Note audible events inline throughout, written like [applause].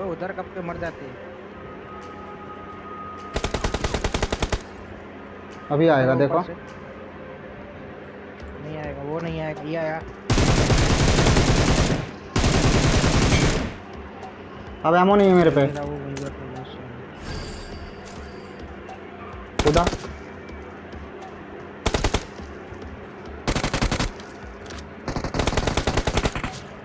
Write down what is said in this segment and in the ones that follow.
तो उधर कब के मर जाते हैं। अभी आएगा देखो। नहीं आएगा वो नहीं आएगा ये आया। अब एमो नहीं है मेरे पे। खुदा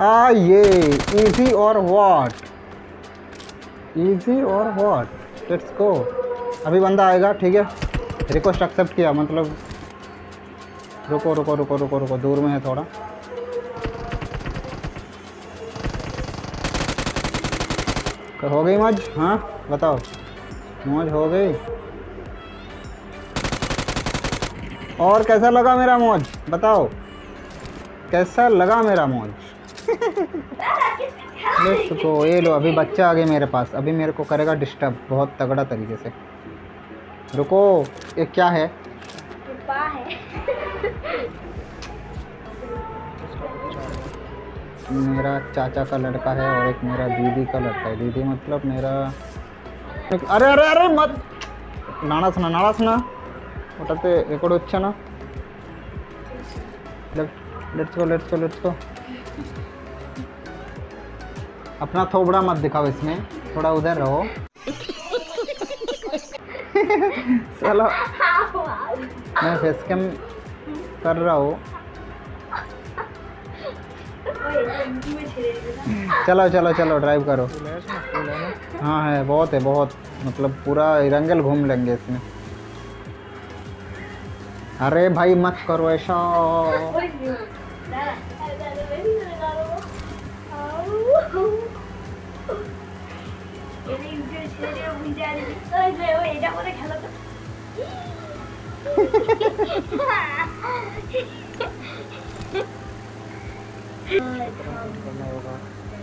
आ ये इजी और व्हाट इजी और व्हाट लेट्स गो अभी बंदा आएगा, ठीक है? रिक्वेस्ट एक्सेप्ट किया मतलब रुको रुको रुको रुको रुको, दूर में है थोड़ा। हो गई मौज? हाँ बताओ। मौज हो गई। और कैसा लगा मेरा मौज? बताओ। कैसा लगा मेरा मौज? [laughs] लेट्स गो ये लो अभी बच्चा आ गया मेरे पास अभी मेरे को करेगा डिस्टर्ब बहुत तगड़ा तरीके से रुको ये क्या है कृपा है मेरा चाचा का लड़का है और एक मेरा दीदी का लड़का है दीदी मतलब मेरा एक- अरे अरे अरे मत నాడాసన నాడాసన ఒకటే ఎక్కడ వచ్చానా let's go let's go let's go अपना थोबड़ा मत दिखाओ इसमें, थोड़ा उधर रहो। चलो, मैं फेस कैम कर रहा हूँ। चलो चलो चलो ड्राइव करो। हाँ है, बहुत है, बहुत। मतलब पूरा रंगल घूम लेंगे इसमें। अरे भाई मत करो ऐसा।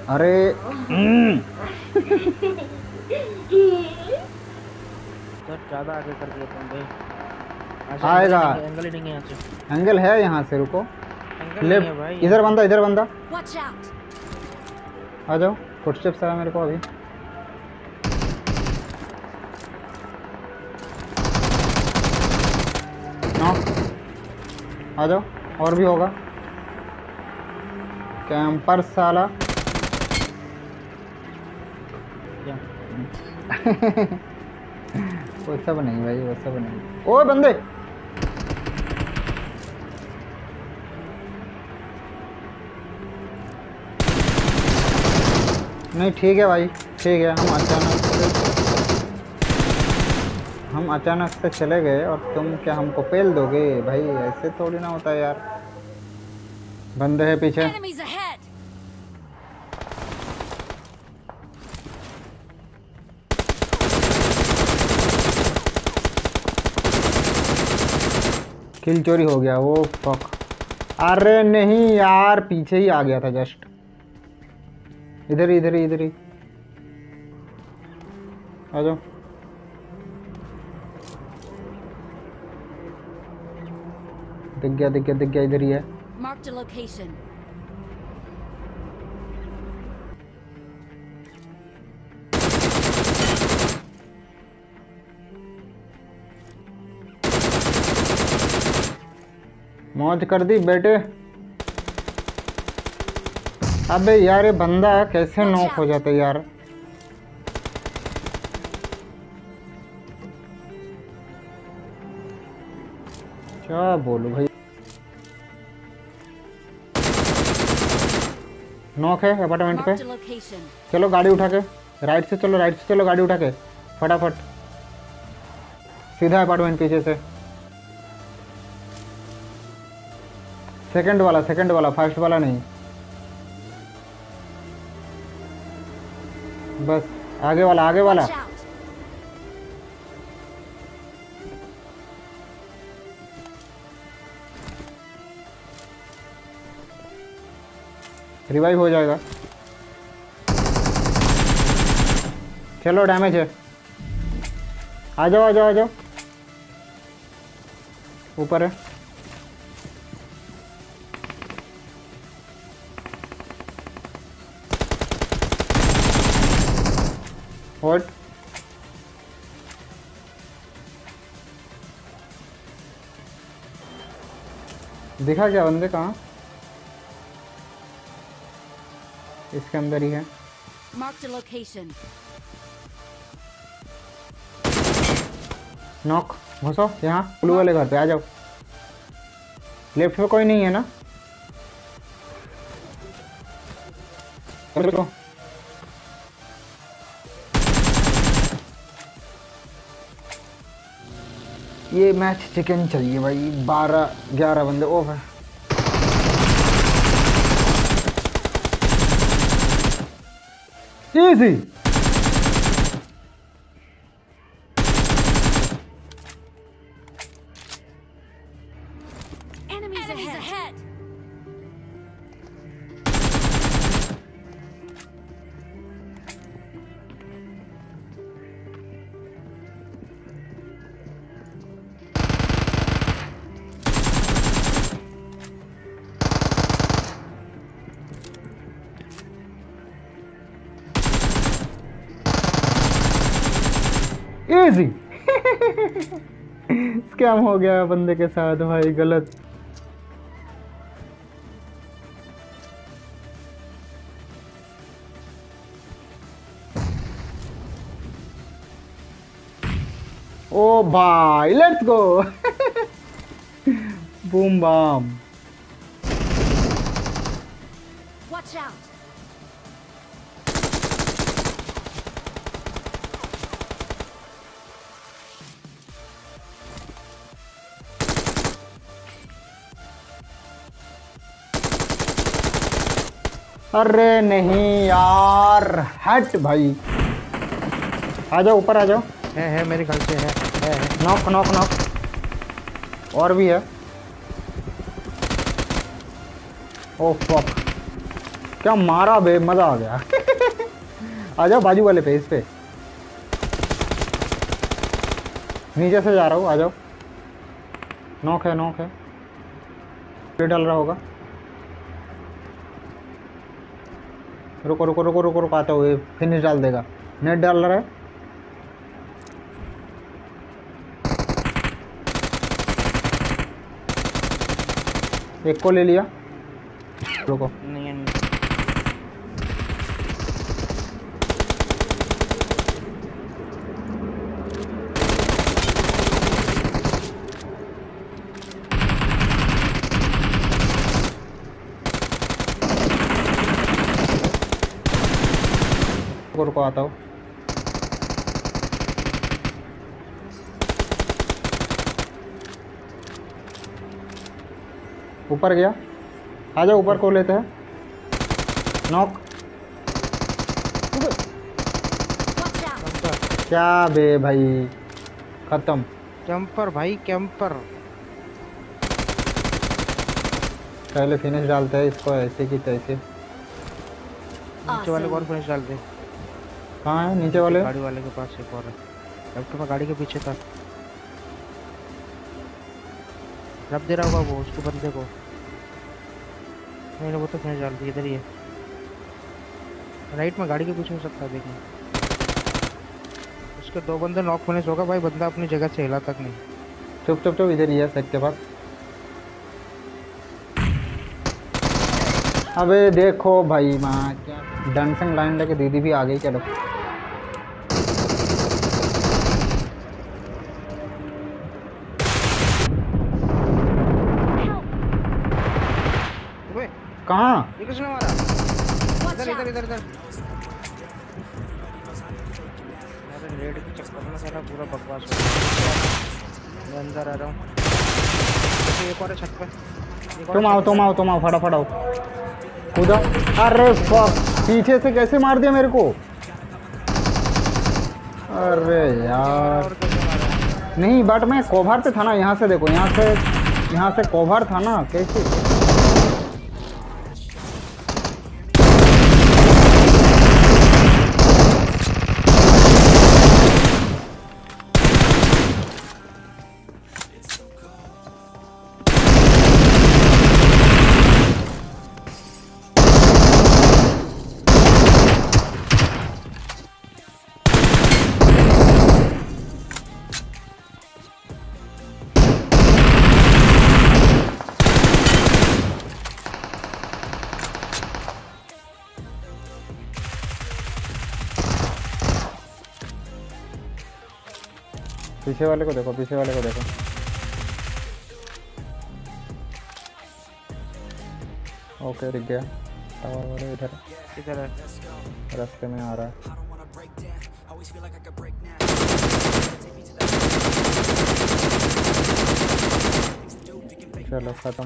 अरे हम्म, ज़्यादा आगे कर दिया तुम भाई आएगा। एंगल ही नहीं है यहाँ से एंगल है यहाँ से रुको। एंगल लेफ़्ट इधर बंदा इधर बंदा। आ जाओ फुटस्टेप्स आया मेरे को अभी। नौ आ जाओ, और भी होगा। कैंपर साला। वो सब नहीं भाई वो सब नहीं ओ, बंदे! नहीं, ठीक है भाई, ठीक है, हम अचानक हम अचानक से चले गए और तुम क्या हमको पेल दोगे? भाई ऐसे थोड़ी ना होता है यार। बंदे है पीछे। किल चोरी हो गया वो फक अरे नहीं यार पीछे ही आ गया था जस्ट इधर इधर ही इधर ही। आ जाओ। दिख गया दिख गया दिख गया इधर ही है। Marked a location. मौज कर दी बेटे। अबे यार ये बंदा कैसे नॉक हो जाता है यार? क्या बोलूँ भाई? नॉक है अपार्टमेंट पे. चलो गाड़ी उठा के राइट से चलो राइट से चलो गाड़ी उठा के फटाफट। सीधा अपार्टमेंट पीछे से। सेकंड वाला सेकंड वाला फ़र्स्ट वाला नहीं। बस आगे वाला आगे वाला। रिवाइव हो जाएगा। चलो डैमेज है। आ जाओ आ जाओ आ जाओ। ऊपर है। व्हाट दिखा क्या बंदे कहाँ? इसके अंदर ही है. नॉक घुसो यहाँ ब्लू वाले घर पे आ जाओ। लेफ़्ट में कोई नहीं है ना। ये मैच चिकन चाहिए भाई। बारह ग्यारह बंदे ओफ है इजी स्कैम [laughs] हो गया बंदे के साथ, भाई, गलत। ओ भाई लेट्स गो बूम बम अरे नहीं यार हट भाई। आ जाओ ऊपर आ जाओ। है है मेरे घर से है है है। नॉक नॉक नॉक और भी है। ओ फक क्या मारा बे मज़ा आ गया। [laughs] आ जाओ बाजू वाले पे इस पे। नीचे से जा रहा हूँ आ जाओ। नॉक है नॉक है। डाल रहा होगा। रुको रुको रुको रुको रुको, आता हुए फिनिश डाल देगा। नेट डाल रहा है। एक को ले लिया। रुको। नहीं रुको रुको आता हूँ। ऊपर गया। आ जाओ ऊपर को लेते हैं। नॉक क्या बे भाई? खत्म। कैंपर भाई कैंपर पहले फिनिश डालते हैं इसको ऐसे की तैसे। नीचे वाले को और फिनिश डाल दे। कहाँ है? नीचे वाले? गाड़ी वाले के पास एक और है। लेफ़्ट में गाड़ी के पीछे था। रब दे रहा होगा वो उसको बंदे को। नहीं वो तो फिनिश डाल दी इधर ही है। राइट में गाड़ी के पीछे हो सकता है देखना उसके दो बंदे नॉक फिनिश होगा भाई बंदा अपनी जगह से हिला तक नहीं। चुप चुप चुप इधर ही है सेट के पास। अबे देखो भाई माँ क्या डांसिंग लाइन लेके दीदी भी आ गई क्या ओए कहाँ? मारा इधर इधर इधर इधर। अरे रेड के चक्कर में सारा पूरा बकवास हो गया। मैं अंदर आ रहा हूँ। एक और है छत पे। तुम आओ तुम आओ तुम आओ फटाफट आओ। कूदा। अरे fuck, पीछे से कैसे मार दिया मेरे को? अरे यार। नहीं बट मैं कोभार पे था ना यहाँ से देखो यहाँ से यहाँ से कोभार था ना कैसे? पीछे वाले को देखो पीछे वाले को देखो। ओके दिख गया। टावर वाले इधर। इधर है। रास्ते में आ रहा है। चलो खत्म।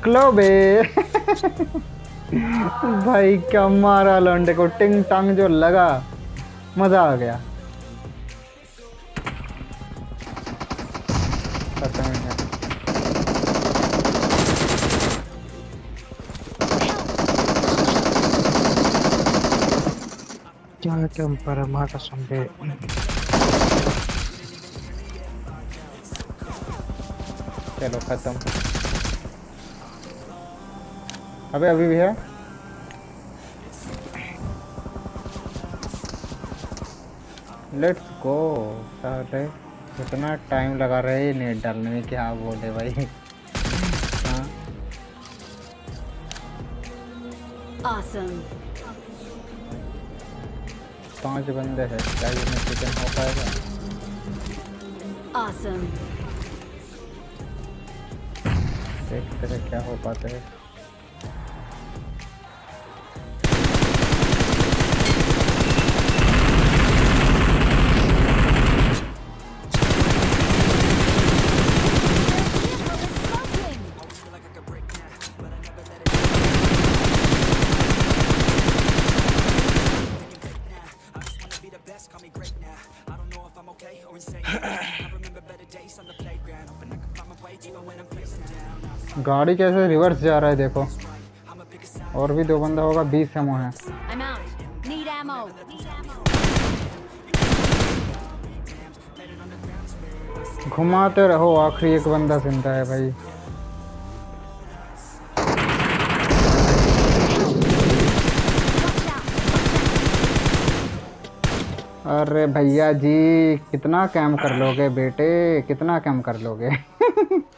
निकलो बे भाई, क्या मारा लौंडे को? टिंग टांग जो लगा, मज़ा आ गया। खत्म ही है। क्या टेम्पर अबे अभी भी है? लेट्स गो साले इतना टाइम लगा रहे हैं नेट डालने में क्या बोले भाई। हाँ। Awesome. पाँच बंदे हैं क्या ये चिकन हो पाएगा? Awesome. देखते हैं क्या हो पाता है। गाड़ी कैसे रिवर्स जा रहा है देखो। और भी दो बंदा होगा बीस एमओ है. घुमाते रहो आखिरी एक बंदा ज़िंदा है भाई। अरे भैया जी कितना कैम कर लोगे बेटे? कितना कैम कर लोगे? [laughs]